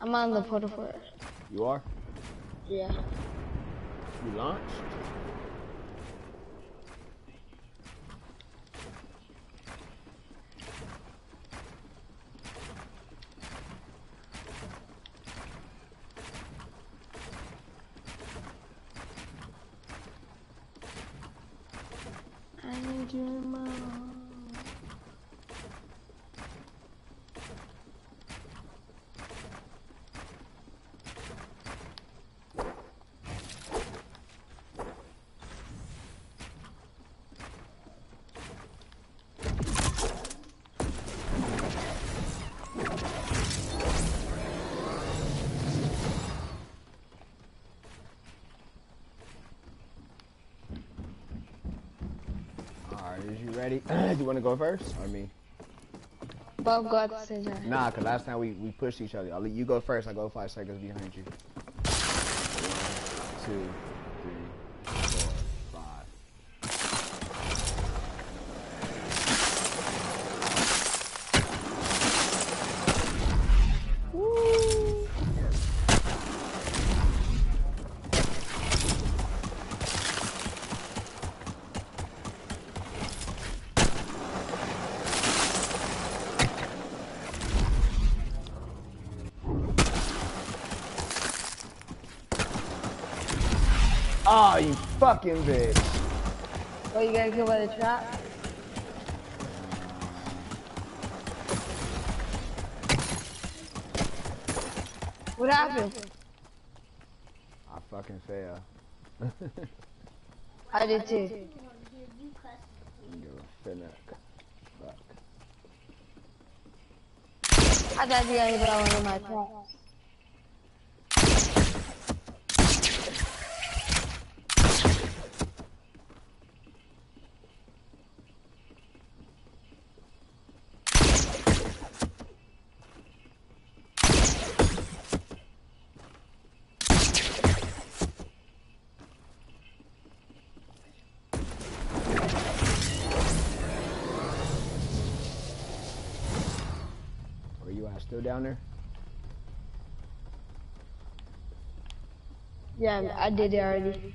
I'm on the portal first. You are? Yeah. You launched? I need you more. Alright, is you you wanna go first? Or me? Bob got time. Nah, cause last time we, we pushed each other. I'll let you go first, I go five seconds behind you. One, two, three, four, five. Woo! Oh, you fucking bitch. Oh, you got killed by the trap? What happened? I fucking fail. I did too. Give a. Fuck. I thought you guys got one of my traps. Still down there? Yeah, I did it already.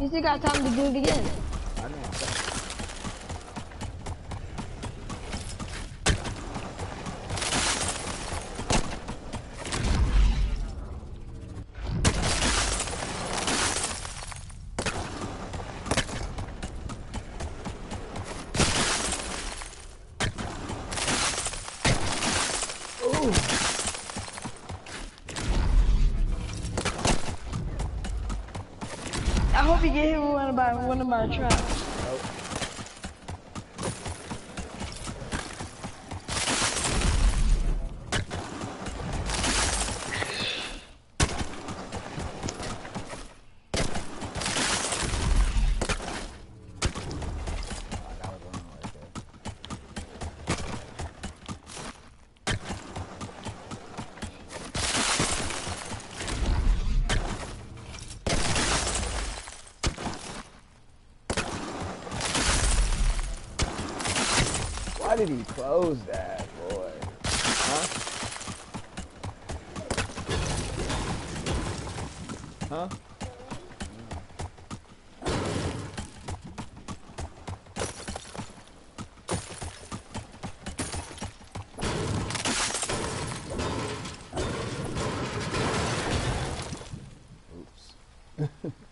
You still got time to do it again. I hope you get hit with one of my one of my traps. Why did he close that, boy? Huh? Huh? Oops.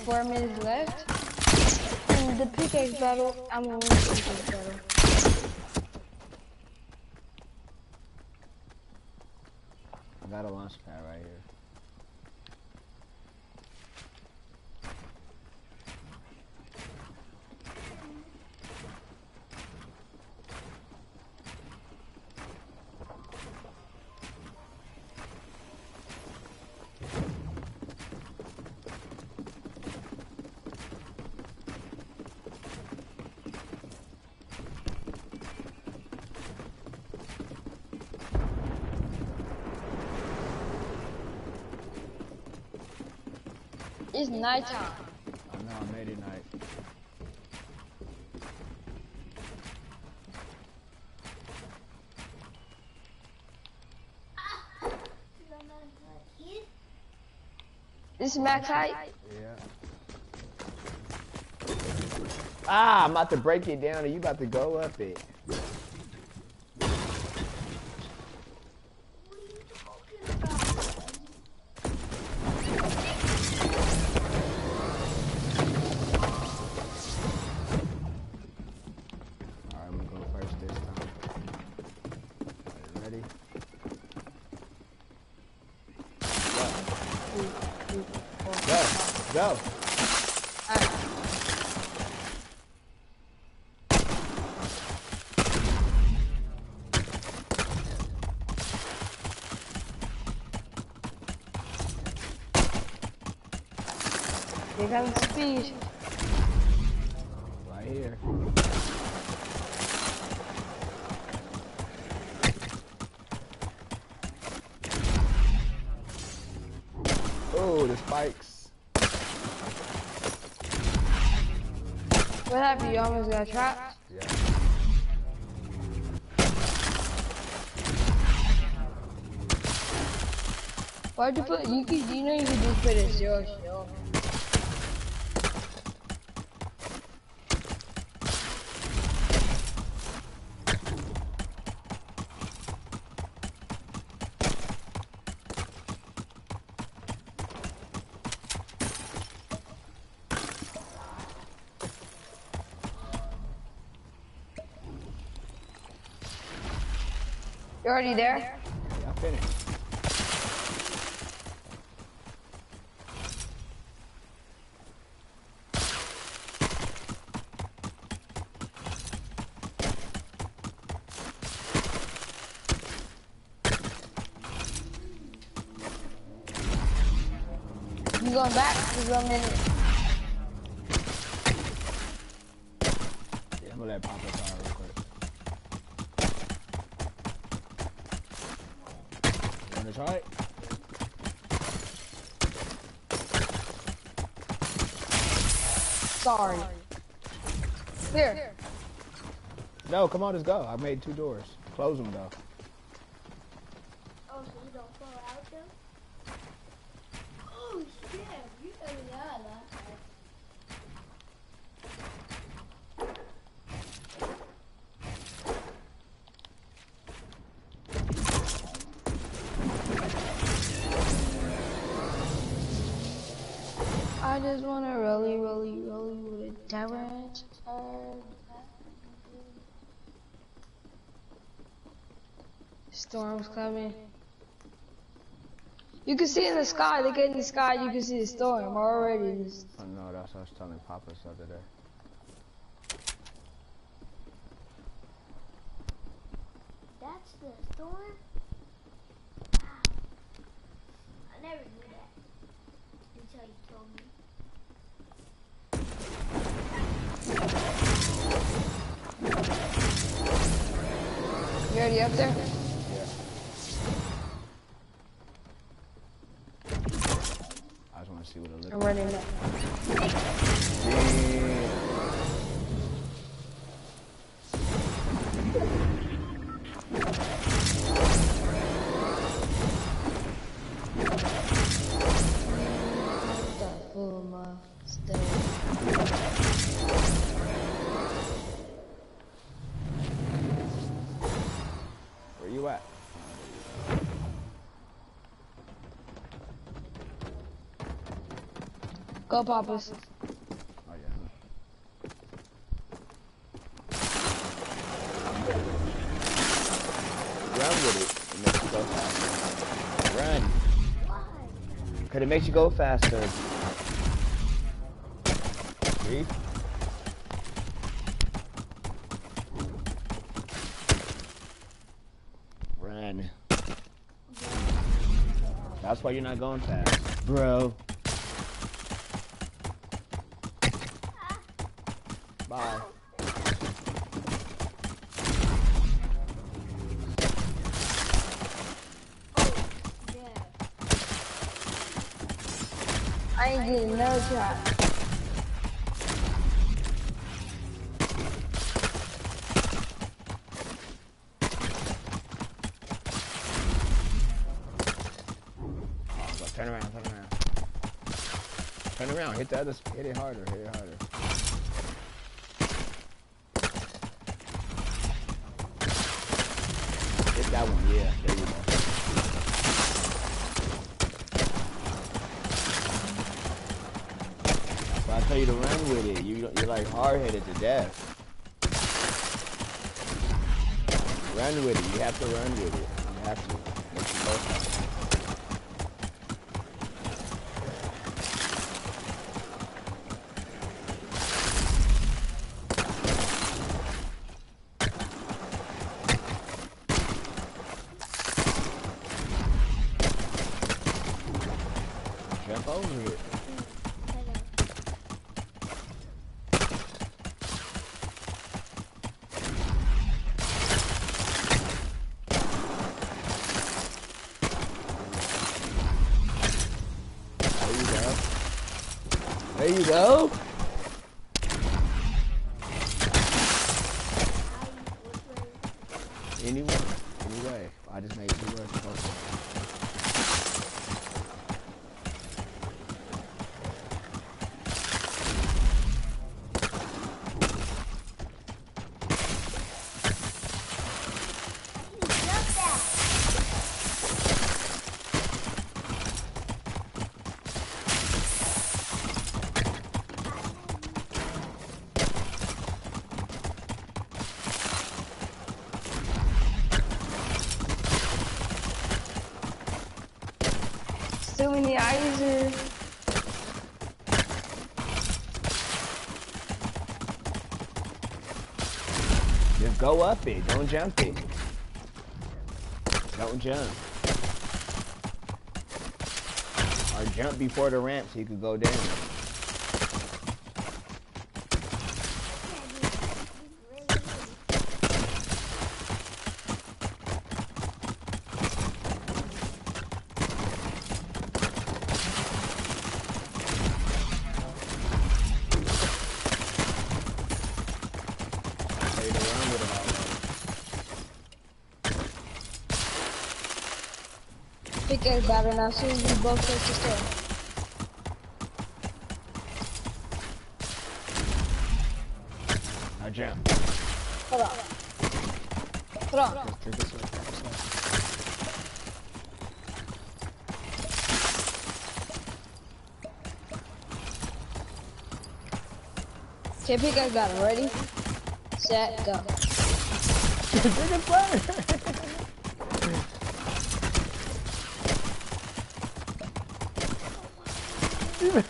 four minutes left. In the pickaxe battle, I'm gonna win the pickaxe battle. I got a launch pad right here. It's nighttime. I know I made it night. This is max height. Yeah. Ah, I'm about to break it down and you about to go up it. Go. Alright. Here comes the speed. Right here. Oh, the spikes. What happened? You almost got trapped? Yeah. Why'd you put, you could, you know you could just put a zero shield. You already there? Yeah, I finished. You going back? Just one minute. Yeah, I'm gonna let Papa fire real quick. You wanna try it? Sorry. Here. No, come on, let's go. I made two doors. Close them though. Oh, so you don't I just wanna really, really, really with a diamond. Storm's coming. You can see in the sky, look in the sky, you can see the storm already. Oh no, that's what I was telling Papa the other day. That's the storm? Wow. I never You already up there? Yeah. I just wanna see what it looks like. I'm like. running up. at? Go, Bobbles. Oh, yeah. Run with it. It makes you go faster. Run. Because it makes you go faster. That's why you're not going fast. Bro. Bye. I ain't getting no shot. Oh, go- turn around, turn around. Turn around, hit sp- hit it harder, hit it harder. Hit that one, yeah, there you go. I tell you to run with it. You, you're like hard-headed to death. Run with it. You have to run with it. You have to. Jump over it. There you go. There you go. Anyone, anyway. I just made two words closer. Eyes. Just go up it. Don't jump it. Don't jump. Or jump before the ramp so you could go down. Tell you to run with it Pickaxe battle now. Soon as we both take the stone. Now jump. Hold on. Hold on. Just take this way. this way. Okay, pickaxe battle. Ready? Set, go. It further. Cheater!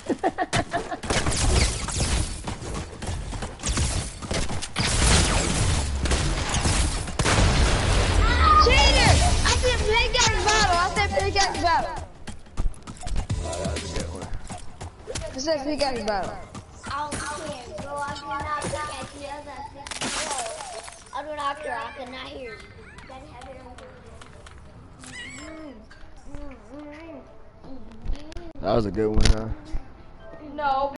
I said pickaxe battle. I battle. Oh, that was a good one. I battle. I'll. I the other six I on. That was a good one, huh? No.